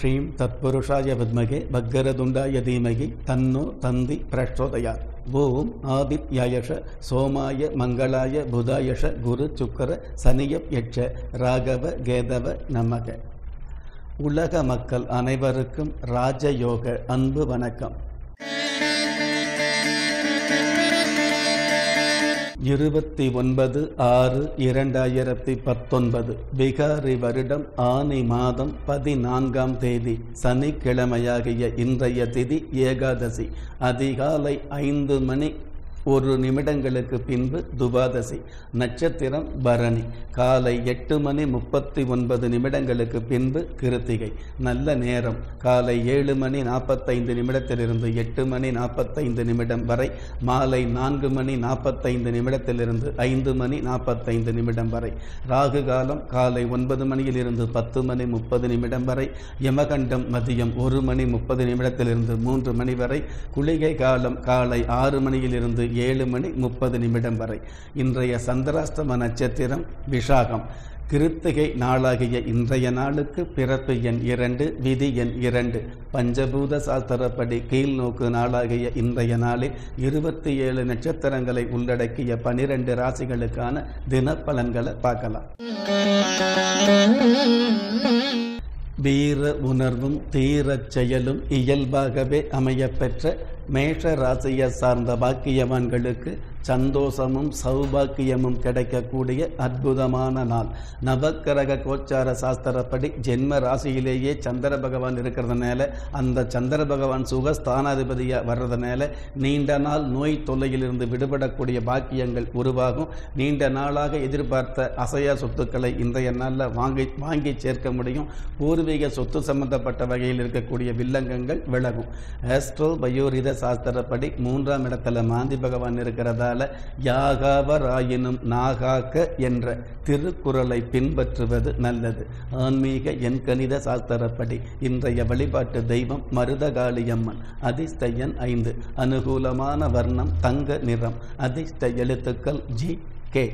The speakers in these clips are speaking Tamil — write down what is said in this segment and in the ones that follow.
க்ஷீம் தத்புருஷாய வித்மகே பக்கரதுண்டாய தீமகி தன்னோ தந்தி பிரச்சோதயாத் ஓம் ஆதித்யாயஷ சோமாய மங்களாய புதாயஷ குரு சுக்கர சனியப் யட்ச ராகவ கேதவ நமக உலக மக்கள் அனைவருக்கும் ராஜயோக அன்பு வணக்கம் இருபத்தி ஒன்பது ஆறு இரண்டாயிரத்தி பத்தொன்பது பிகாரி வருடம் ஆனி மாதம் பதினான்காம் தேதி சனிக்கிழமையாகிய இன்றைய திதி ஏகாதசி அதிகாலை ஐந்து மணி ஒரு நிமிடங்களுக்கு பின்பு துபாதசி நட்சத்திரம் பரணி காலை எட்டு மணி முப்பத்தி ஒன்பது நிமிடங்களுக்கு பின்பு கிருத்திகை நல்ல நேரம் காலை ஏழு மணி நாற்பத்தைந்து நிமிடத்திலிருந்து எட்டு மணி நாற்பத்தைந்து நிமிடம் வரை மாலை நான்கு மணி நாற்பத்தைந்து நிமிடத்திலிருந்து ஐந்து மணி நாற்பத்தைந்து நிமிடம் வரை ராகு காலம் காலை ஒன்பது மணியிலிருந்து பத்து மணி முப்பது நிமிடம் வரை யமகண்டம் மதியம் ஒரு மணி முப்பது நிமிடத்திலிருந்து மூன்று மணி வரை குளிகை காலம் காலை ஆறு மணியிலிருந்து ஏழு மணி முப்பது நிமிடம் வரை. இன்றைய சந்திராஷ்டம நட்சத்திரம் விஷாகம் கிருத்திகை நாளாகிய இன்றைய நாளுக்கு பிறப்பு எண் இரண்டு விதி எண் இரண்டு. பஞ்சபூத சாஸ்திரப்படி கீழ்நோக்கு நாளாகிய இன்றைய நாளில் இருபத்தி ஏழு நட்சத்திரங்களை உள்ளடக்கிய பனிரெண்டு ராசிகளுக்கான தினப்பலன்களை பார்க்கலாம். வீர உணர்வும் தீரச் செயலும் இயல்பாகவே அமையப்பெற்ற மேஷ ராசியை சார்ந்த பாக்கியவான்களுக்கு சந்தோஷமும் சௌபாக்கியமும் கிடைக்கக்கூடிய அற்புதமான நாள். நவக்கிரக கோச்சார சாஸ்திரப்படி ஜென்ம ராசியிலேயே சந்திர பகவான் இருக்கிறதுனால அந்த சந்திர பகவான் சுகஸ்தானாதிபதியாக வர்றதுனால நீண்ட நாள் நோய் தொல்லையிலிருந்து விடுபடக்கூடிய பாக்கியங்கள் உருவாகும். நீண்ட நாளாக எதிர்பார்த்த அசையா சொத்துக்களை இன்றைய நாளில் வாங்கி வாங்கி சேர்க்க முடியும். பூர்வீக சொத்து சம்பந்தப்பட்ட வகையில் இருக்கக்கூடிய வில்லங்கங்கள் விலகும். ஆஸ்ட்ரோ பயோரித சாஸ்திரப்படி மூன்றாம் இடத்துல மாந்தி பகவான் இருக்கிறதால யாகாவராயினும் நாகாக்க என்ற திருக்குறளை பின்பற்றுவது நல்லது. ஆன்மீக எண்கணித சாஸ்திரப்படி இன்றைய வழிபாட்டு தெய்வம் மருதகாளியம்மன் அதிர்ஷ்ட ஐந்து அனுகூலமான வர்ணம் தங்க நிறம் அதிர்ஷ்ட எழுத்துக்கள் ஜி கே.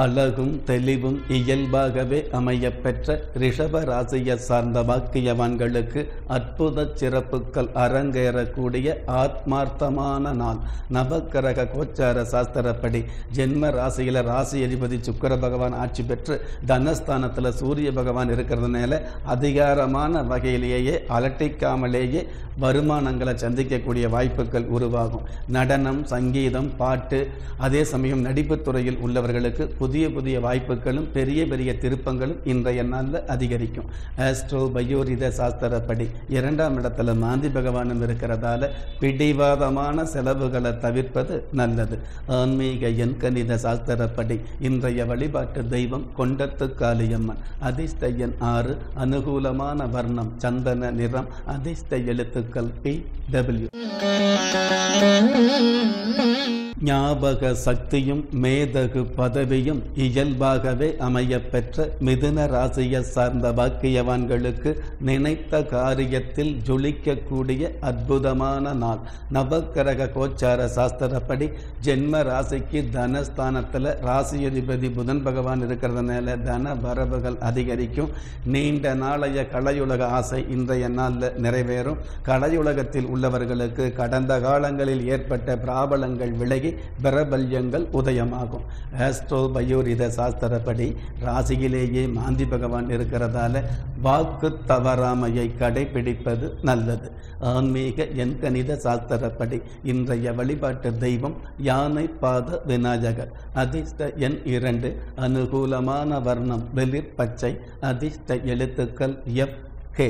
அழகும் தெளிவும் இயல்பாகவே அமையப்பெற்ற ரிஷப ராசியை சார்ந்த பாக்கியவான்களுக்கு அற்புத சிறப்புகள் அரங்கேறக்கூடிய ஆத்மார்த்தமான நாள். நவக்கிரக கோச்சார சாஸ்திரப்படி ஜென்ம ராசியில ராசி அதிபதி சுக்கர பகவான் ஆட்சி பெற்று தனஸ்தானத்தில் சூரிய பகவான் இருக்கிறதுனால அதிகாரமான வகையிலேயே அலட்டிக்காமலேயே வருமானங்களை சந்திக்கக்கூடிய வாய்ப்புகள் உருவாகும். நடனம் சங்கீதம் பாட்டு அதே சமயம் நடிப்புத் துறையில் உள்ளவர்களுக்கு புதிய புதிய வாய்ப்புகளும் பெரிய பெரிய திருப்பங்களும் இன்றைய நாளில் அதிகரிக்கும். ஆஸ்ட்ரோ பயோரித சாஸ்திரப்படி இரண்டாம் இடத்துல மாந்தி பகவானும் இருக்கிறதால பிடிவாதமான செலவுகளை தவிர்ப்பது நல்லது. ஆன்மீக எண்கணித சாஸ்திரப்படி இன்றைய வழிபாட்டு தெய்வம் கொண்டத்து காளியம்மன் அதிர்ஷ்ட எண் ஆறு அனுகூலமான வர்ணம் சந்தன நிறம் அதிர்ஷ்ட எழுத்துக்கள் பி டபிள்யூ ஞாபக சக்தியும் மேதகு பதவியும் இயல்பாகவே அமையப்பெற்ற மிதுன ராசியை சார்ந்த பாக்கியவான்களுக்கு நினைத்த காரியத்தில் ஜொலிக்கக்கூடிய அற்புதமான நாள். நவக்கிரக கோச்சார சாஸ்திரப்படி ஜென்ம ராசிக்கு தனஸ்தானத்தில் ராசியதிபதி புதன் பகவான் இருக்கிறதுனால தன வரவுகள் அதிகரிக்கும். நீண்ட நாளைய கலையுலக ஆசை இன்றைய நாளில் நிறைவேறும். கலையுலகத்தில் உள்ளவர்களுக்கு கடந்த காலங்களில் ஏற்பட்ட பிராபலங்கள் விலகி பிரபல்யங்கள் உதயமாகும். ஆஸ்ட்ரோ பயோரித சாஸ்திரப்படி ராசியிலேயே மாந்தி பகவான் இருக்கிறதால வாக்கு தவறாமையை கடைபிடிப்பது நல்லது. ஆன்மீக எண்கணித சாஸ்திரப்படி இன்றைய வழிபாட்டு தெய்வம் யானை பாத விநாயகர். அதிர்ஷ்ட எண் இரண்டு அனுகூலமான வர்ணம் வெளிர் பச்சை அதிர்ஷ்ட எழுத்துக்கள் எஃப் கே.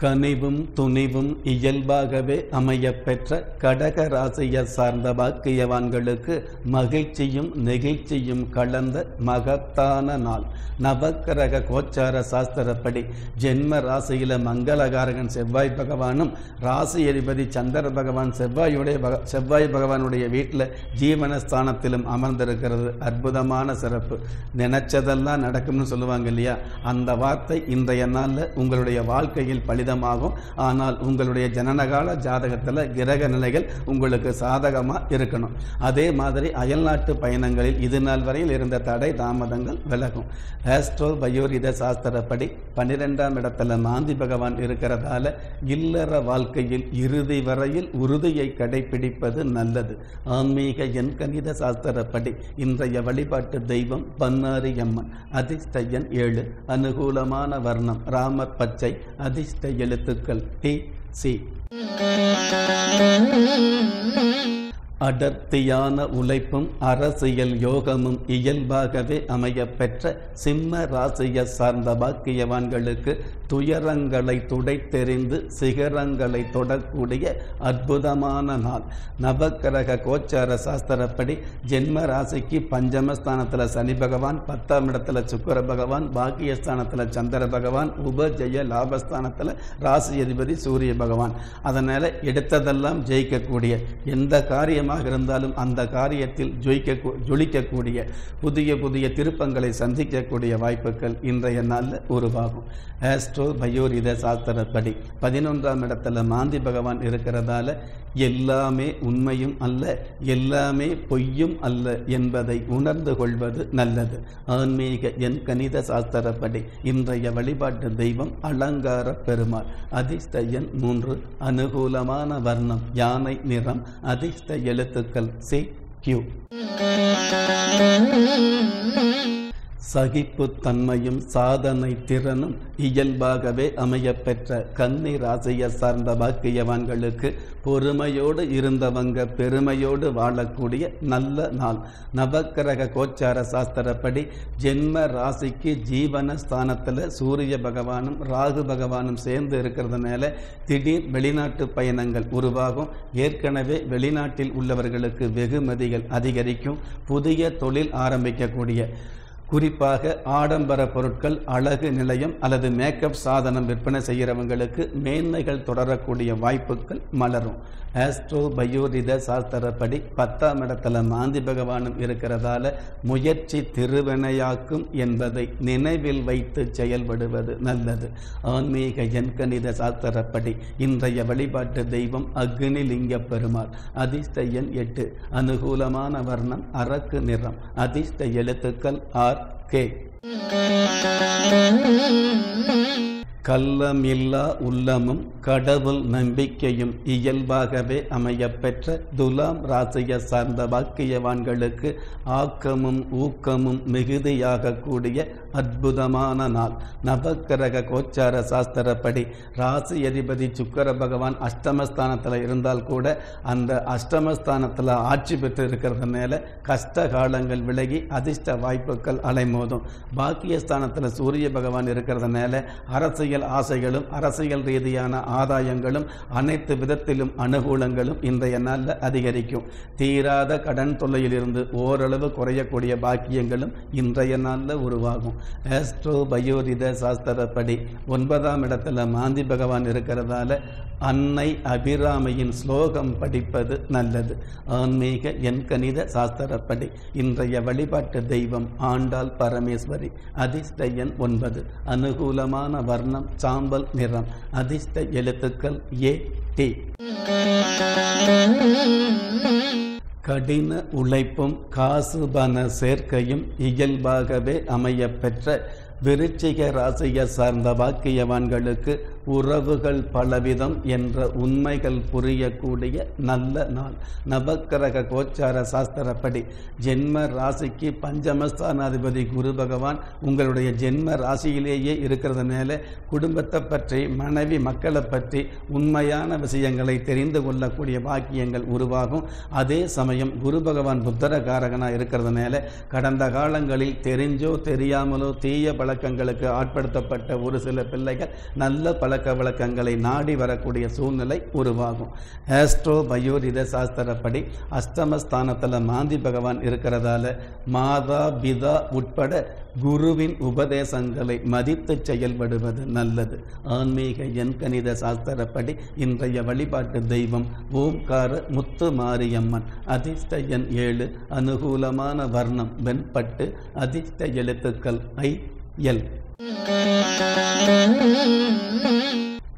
கனிவும் துணிவும் இயல்பாகவே அமையப்பெற்ற கடக ராசியை சார்ந்த பாக்கியவான்களுக்கு மகிழ்ச்சியும் நெகிழ்ச்சியும் கலந்த மகத்தான நாள். நவக்கிரக கோச்சார சாஸ்திரப்படி ஜென்ம ராசியில மங்களகாரகன் செவ்வாய் பகவானும் ராசி அதிபதி சந்திர பகவான் செவ்வாயுடைய செவ்வாய் பகவானுடைய வீட்டில் ஜீவனஸ்தானத்திலும் அமர்ந்திருக்கிறது. அற்புதமான சிறப்பு. நினைச்சதெல்லாம் நடக்கும்னு சொல்லுவாங்க இல்லையா? அந்த வார்த்தை இன்றைய நாளில் உங்களுடைய வாழ்க்கையில் பலிதம் அதீதமாகும் ஆனால் உங்களுடைய ஜனனகால ஜாதகத்தில் கிரக நிலைகள் உங்களுக்கு சாதகமாக இருக்கணும். அதே மாதிரி அயல்நாட்டு பயணங்களில் இது நாள் வரையில் இருந்த தடை தாமதங்கள் விலகும். ஆஸ்ட்ரோ பயோரித சாஸ்திரப்படி பன்னிரெண்டாம் இடத்துல மாந்தி பகவான் இருக்கிறதால இல்லற வாழ்க்கையில் இறுதி வரையில் உறுதியை கடைபிடிப்பது நல்லது. ஆன்மீக எண் கணித சாஸ்திரப்படி இன்றைய வழிபாட்டு தெய்வம் பன்னாரி அம்மன் அதிர்ஷ்ட எண் ஏழு. அனுகூலமான வர்ணம் ராமர் பச்சை அதிர்ஷ்ட எழுத்துக்கள் டி சி அடர்த்தியான உழைப்பும் அரசியல் யோகமும் இயல்பாகவே அமையப்பெற்ற சிம்ம ராசியை சார்ந்த பாக்கியவான்களுக்கு துயரங்களை துடைத்தெறிந்து சிகரங்களை தொடக்கூடிய அற்புதமான நாள். நவக்கிரக கோச்சார சாஸ்திரப்படி ஜென்ம ராசிக்கு பஞ்சமஸ்தானத்தில் சனி பகவான் பத்தாம் இடத்துல சுக்கர பகவான் பாக்கியஸ்தானத்தில் சந்திர பகவான் உபஜய லாபஸ்தானத்தில் ராசி அதிபதி சூரிய பகவான். அதனால் எடுத்ததெல்லாம் ஜெயிக்கக்கூடிய எந்த காரியம் காரியமாக இருந்தாலும் அந்த காரியத்தில் ஜொயிக்க ஜொலிக்கக்கூடிய புதிய புதிய திருப்பங்களை சந்திக்கக்கூடிய வாய்ப்புகள் இன்றைய நாளில் உருவாகும். ஆஸ்ட்ரோ பயோரித சாஸ்திரப்படி பதினொன்றாம் இடத்துல மாந்தி பகவான் இருக்கிறதால எல்லாமே உண்மையும் அல்ல எல்லாமே பொய்யும் அல்ல என்பதை உணர்ந்து கொள்வது நல்லது. ஆன்மீக என் கணித சாஸ்திரப்படி இன்றைய வழிபாட்டு தெய்வம் அலங்கார பெருமாள். அதிர்ஷ்ட எண் மூன்று அனுகூலமான வர்ணம் யானை நிறம் அதிர்ஷ்ட எழு எழுத்துக்கள் சி கியூ சகிப்புத்தன்மையும் சாதனை திறனும் இயல்பாகவே அமையப்பெற்ற கன்னி ராசியை சார்ந்த பாக்கியவான்களுக்கு பொறுமையோடு இருந்தவங்க பெருமையோடு வாழக்கூடிய நல்ல நாள். நவக்கிரக கோச்சார சாஸ்திரப்படி ஜென்ம ராசிக்கு ஜீவன ஸ்தானத்தில் சூரிய பகவானும் ராகு பகவானும் சேர்ந்து இருக்கிறதுனால திடீர் வெளிநாட்டு பயணங்கள் உருவாகும். ஏற்கனவே வெளிநாட்டில் உள்ளவர்களுக்கு வெகுமதிகள் அதிகரிக்கும். புதிய தொழில் ஆரம்பிக்கக்கூடிய குறிப்பாக ஆடம்பர பொருட்கள் அழகு நிலையம் அல்லது மேக்கப் சாதனம் விற்பனை செய்கிறவங்களுக்கு மேன்மைகள் தொடரக்கூடிய வாய்ப்புகள் மலரும். ஆஸ்ட்ரோ பயோரித சாஸ்திரப்படி பத்தாம் இடத்துல மாந்தி பகவானும் இருக்கிறதால முயற்சி திருவினையாக்கும் என்பதை நினைவில் வைத்து செயல்படுவது நல்லது. ஆன்மீக எண்கணித சாஸ்திரப்படி இன்றைய வழிபாட்டு தெய்வம் அக்னி லிங்க பெருமாள். அதிர்ஷ்ட எண் எட்டு. அனுகூலமான வர்ணம் அரக்கு நிறம். அதிர்ஷ்ட எழுத்துக்கள் ஆர் கே கள்ளமில்லா உள்ளமும் கடவுள் நம்பிக்கையும் இயல்பாகவே அமையப்பெற்ற துலாம் ராசியை சார்ந்த பாக்கியவான்களுக்கு ஆக்கமும் ஊக்கமும் மிகுதியாகக்கூடிய அற்புதமான நாள். நவக்கிரக கோச்சார சாஸ்திரப்படி ராசி அதிபதி சுக்கர பகவான் அஷ்டமஸ்தானத்தில் இருந்தால் கூட அந்த அஷ்டமஸ்தானத்தில் ஆட்சி பெற்று இருக்கிறதுனால கஷ்ட காலங்கள் விலகி அதிர்ஷ்ட வாய்ப்புகள் அலைமோதும். பாக்கியஸ்தானத்தில் சூரிய பகவான் இருக்கிறதுனால அரசியல் அரசியல் ஆசைகளும் அரசியல் ரீதியான ஆதாயங்களும் அனைத்து விதத்திலும் அனுகூலங்களும் இன்றைய நாளில் அதிகரிக்கும். தீராத கடன் தொல்லையிலிருந்து ஓரளவு குறையக்கூடிய பாக்கியங்களும் இன்றைய நாளில் உருவாகும். ஆஸ்ட்ரோ பயோரித சாஸ்திரப்படி ஒன்பதாம் இடத்துல மாந்தி பகவான் இருக்கிறதால அன்னை அபிராமையின் ஸ்லோகம் படிப்பது நல்லது. ஆன்மீக என் கணித சாஸ்திரப்படி இன்றைய வழிபாட்டு தெய்வம் ஆண்டாள் பரமேஸ்வரி அதிர்ஷ்ட எண் ஒன்பது. அனுகூலமான வர்ணம் சாம்பல் நிறம் அதிர்ஷ்ட எழுத்துக்கள் ஏ டி. கடின உழைப்பும் காசு பண சேர்க்கையும் இயல்பாகவே அமையப்பெற்ற விருச்சிக ராசியை சார்ந்த வாக்கியவான்களுக்கு உறவுகள் பலவிதம் என்ற உண்மைகள் புரியக்கூடிய நல்ல நாள். நவக்கிரக கோச்சார சாஸ்திரப்படி ஜென்ம ராசிக்கு பஞ்சமஸ்தானாதிபதி குரு பகவான் உங்களுடைய ஜென்ம ராசியிலேயே இருக்கிறதுனால குடும்பத்தை பற்றி மனைவி மக்களை பற்றி உண்மையான விஷயங்களை தெரிந்து கொள்ளக்கூடிய வாக்கியங்கள் உருவாகும். அதே சமயம் குரு பகவான் புத்தரகாரகனாக இருக்கிறதுனால கடந்த காலங்களில் தெரிஞ்சோ தெரியாமலோ தீய பழக்கங்களுக்கு ஆட்படுத்தப்பட்ட ஒரு சில பிள்ளைகள் நல்ல பழக்க வழக்கங்களை நாடி வரக்கூடிய சூழ்நிலை உருவாகும். ஆஸ்ட்ரோ பயோரித சாஸ்திரப்படி அஷ்டமஸ்தானத்தில் மாந்தி பகவான் இருக்கிறதால மாதா பிதா உட்பட குருவின் உபதேசங்களை மதித்து செயல்படுவது நல்லது. ஆன்மீக எண்கணித சாஸ்திரப்படி இன்றைய வழிபாட்டு தெய்வம் ஓம்கார முத்து மாரியம்மன். அதிர்ஷ்ட எண் ஏழு அனுகூலமான வர்ணம் வெண்பட்டு அதிர்ஷ்ட எழுத்துக்கள் ஐ எல். Mm-hmm.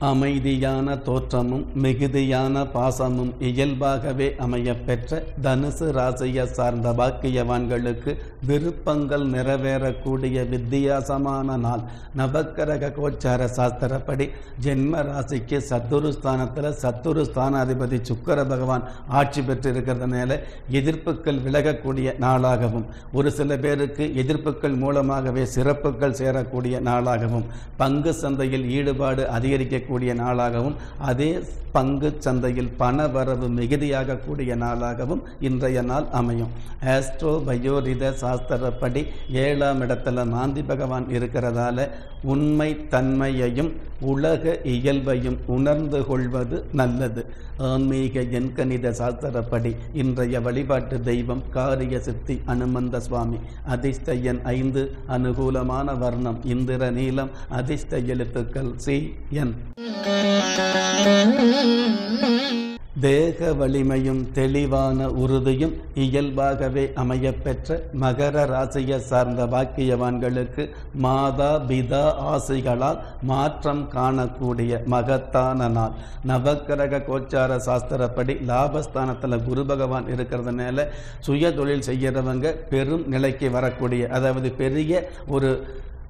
அமைதியான தோற்றமும் மிகுதியான பாசமும் இயல்பாகவே அமையப்பெற்ற தனுசு ராசியை சார்ந்த பாக்கியவான்களுக்கு விருப்பங்கள் நிறைவேறக்கூடிய வித்தியாசமான நாள். நவக்கரக கோச்சார சாஸ்திரப்படி ஜென்ம ராசிக்கு சத்துரு ஸ்தானத்தில் சத்துரு ஸ்தானாதிபதி சுக்கர பகவான் ஆட்சி பெற்றிருக்கிறதுனால எதிர்ப்புகள் விலகக்கூடிய நாளாகவும் ஒரு சில பேருக்கு எதிர்ப்புகள் மூலமாகவே சிறப்புகள் சேரக்கூடிய நாளாகவும் பங்கு சந்தையில் ஈடுபாடு அதிகரிக்கக்கூடிய நாளாகவும் அதே பங்கு சந்தையில் பண வரவு மிகுதியாக கூடிய நாளாகவும் இன்றைய நாள் அமையும். ஆஸ்ட்ரோ பயோரித சாஸ்திரப்படி ஏழாம் இடத்துல மாந்தி பகவான் இருக்கிறதால உண்மை தன்மையையும் உலக இயல்பையும் உணர்ந்து கொள்வது நல்லது. ஆன்மீக எண்கணித சாஸ்திரப்படி இன்றைய வழிபாட்டு தெய்வம் காரிய சித்தி அனுமந்த சுவாமி. அதிர்ஷ்ட எண் ஐந்து அனுகூலமான வர்ணம் இந்திர நீளம் அதிர்ஷ்ட எழுத்துக்கள் சி என். தேக வலிமையும் தெளிவான உறுதியும் இயல்பாகவே அமையப்பெற்ற மகர ராசியை சார்ந்த பாக்கியவான்களுக்கு மாதா பிதா ஆசைகளால் மாற்றம் காணக்கூடிய மகத்தான நாள். நவக்கிரக கோச்சார சாஸ்திரப்படி லாபஸ்தானத்தில் குரு பகவான் இருக்கிறதுனால சுய தொழில் செய்கிறவங்க பெரும் நிலைக்கு வரக்கூடிய அதாவது பெரிய ஒரு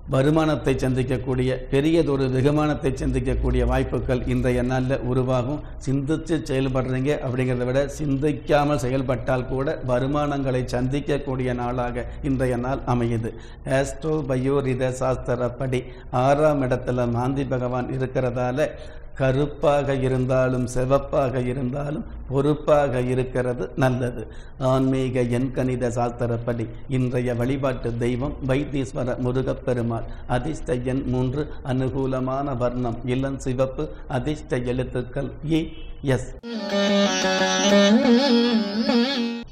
வருமானத்தை சந்திக்கக்கூடிய பெரியதொரு வெகுமானத்தை சந்திக்கக்கூடிய வாய்ப்புகள் இன்றைய நாளில் உருவாகும். சிந்தித்து செயல்படுறீங்க அப்படிங்கிறத விட சிந்திக்காமல் செயல்பட்டால் கூட வருமானங்களை சந்திக்கக்கூடிய நாளாக இன்றைய நாள் அமையுது. ஆஸ்ட்ரோ பயோரித சாஸ்திரப்படி ஆறாம் இடத்துல மாந்தி பகவான் இருக்கிறதால கருப்பாக இருந்தாலும் சிவப்பாக இருந்தாலும் பொறுப்பாக இருக்கிறது நல்லது. ஆன்மீக என் கணித சாஸ்திரப்படி இன்றைய வழிபாட்டு தெய்வம் வைத்தீஸ்வர முருகப்பெருமாள். அதிர்ஷ்ட எண் மூன்று அனுகூலமான வர்ணம் இளம் சிவப்பு அதிர்ஷ்ட எழுத்துக்கள் இ எஸ்.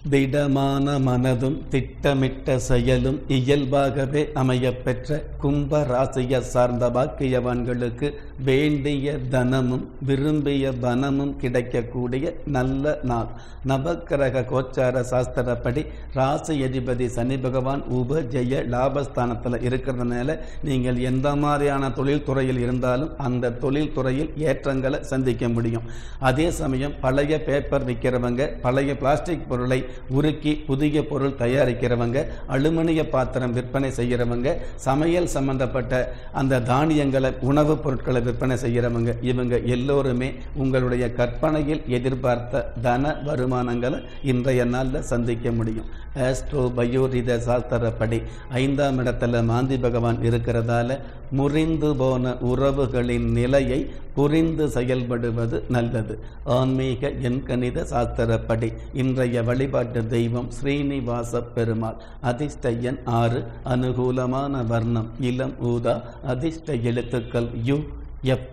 திடமான மனதும் திட்டமிட்ட செயலும் இயல்பாகவே அமையப்பெற்ற கும்ப ராசியை சார்ந்த பாக்கியவான்களுக்கு வேண்டிய தனமும் விரும்பிய பணமும் கிடைக்கக்கூடிய நல்ல நாள். நவக்கிரக கோச்சார சாஸ்திரப்படி ராசி அதிபதி சனி பகவான் உபஜய லாபஸ்தானத்தில் இருக்கிறதுனால நீங்கள் எந்த மாதிரியான தொழில் துறையில் இருந்தாலும் அந்த தொழில் துறையில் ஏற்றங்களை சந்திக்க முடியும். அதே சமயம் பழைய பேப்பர் விற்கிறவங்க பழைய பிளாஸ்டிக் பொருளை உருக்கி புதிய பொருள் தயாரிக்கிறவங்க அலுமினிய பாத்திரம் விற்பனை செய்கிறவங்க சமையல் சம்பந்தப்பட்ட அந்த தானியங்களை உணவுப் பொருட்களை விற்பனை செய்கிறவங்க இவங்க எல்லோருமே உங்களுடைய கற்பனையில் எதிர்பார்த்த தன வருமானங்களை இன்றைய நாளில் சந்திக்க முடியும். ஆஸ்ட்ரோ பயோரித சாஸ்திரப்படி ஐந்தாம் இடத்துல மாந்தி பகவான் இருக்கிறதால முறிந்து போன உறவுகளின் நிலையை புரிந்து செயல்படுவது நல்லது. ஆன்மீக எண்கணித சாஸ்திரப்படி இன்றைய வழிபாடு வழிபாட்டு தெய்வம் ஸ்ரீனிவாச பெருமாள். அதிர்ஷ்ட ஆறு அனுகூலமான வர்ணம். இளம் ஊதா அதிர்ஷ்ட எழுத்துக்கள் யு எப்.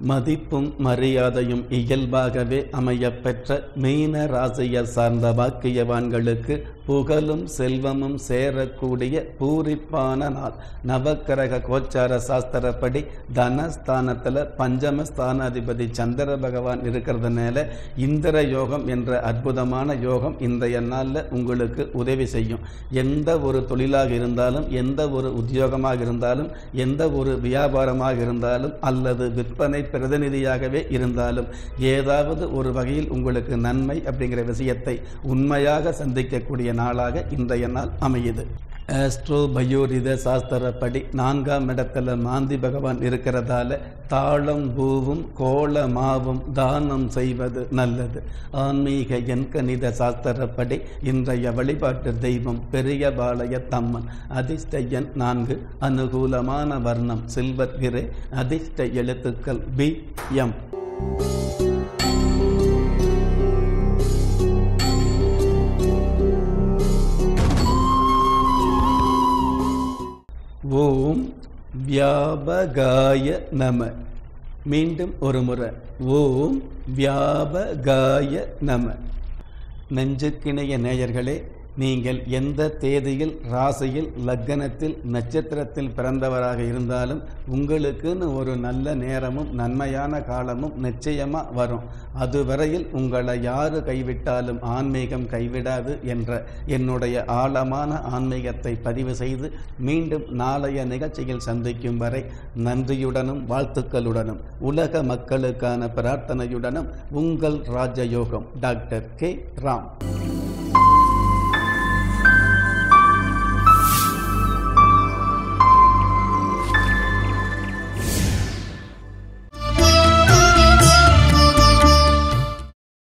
மதிப்பும் மரியாதையும் இயல்பாகவே அமையப்பெற்ற மீன ராசியை சார்ந்த வாக்கியவான்களுக்கு புகழும் செல்வமும் சேரக்கூடிய பூரிப்பான நாள். நவக்கிரக கோச்சார சாஸ்திரப்படி தனஸ்தானத்தில் பஞ்சம ஸ்தானாதிபதி சந்திர பகவான் இருக்கிறதுனால இந்திர யோகம் என்ற அற்புதமான யோகம் இன்றைய நாளில் உங்களுக்கு உதவி செய்யும். எந்த ஒரு தொழிலாக இருந்தாலும் எந்த ஒரு உத்தியோகமாக இருந்தாலும் எந்த ஒரு வியாபாரமாக இருந்தாலும் அல்லது விற்பனை பிரதிநிதியாகவே இருந்தாலும் ஏதாவது ஒரு வகையில் உங்களுக்கு நன்மை அப்படிங்கிற விஷயத்தை உண்மையாக சந்திக்கக்கூடிய நாளாக இன்றைய நாள் அமையுது. ஆஸ்ட்ரோ பயோரித சாஸ்திரப்படி நான்காம் இடத்துல மாந்தி பகவான் இருக்கிறதால தாளம் பூவும் கோலமாவும் தானம் செய்வது நல்லது ஆன்மீக எண்கணித சாஸ்திரப்படி இன்றைய வழிபாட்டு தெய்வம் பெரிய பாளைய தம்மன் அதிர்ஷ்ட நான்கு அனுகூலமான வர்ணம் சில்வர் கிரே அதிர்ஷ்ட எழுத்துக்கள் பி எம் வியாபகாய நம. மீண்டும் ஒரு முறை. ஓம் வியாபகாய நம. நெஞ்சுக்கிணைய நேயர்களே நீங்கள் எந்த தேதியில் ராசியில் லக்கணத்தில் நட்சத்திரத்தில் பிறந்தவராக இருந்தாலும் உங்களுக்குன்னு ஒரு நல்ல நேரமும் நன்மையான காலமும் நிச்சயமா வரும். அதுவரையில் உங்களை யாரு கைவிட்டாலும் ஆன்மீகம் கைவிடாது என்ற என்னுடைய ஆழமான ஆன்மீகத்தை பதிவு செய்து மீண்டும் நாளைய நிகழ்ச்சியில் சந்திக்கும் வரை நன்றியுடனும் வாழ்த்துக்களுடனும் உலக மக்களுக்கான பிரார்த்தனையுடனும் உங்கள் ராஜயோகம் டாக்டர் கே. ராம்.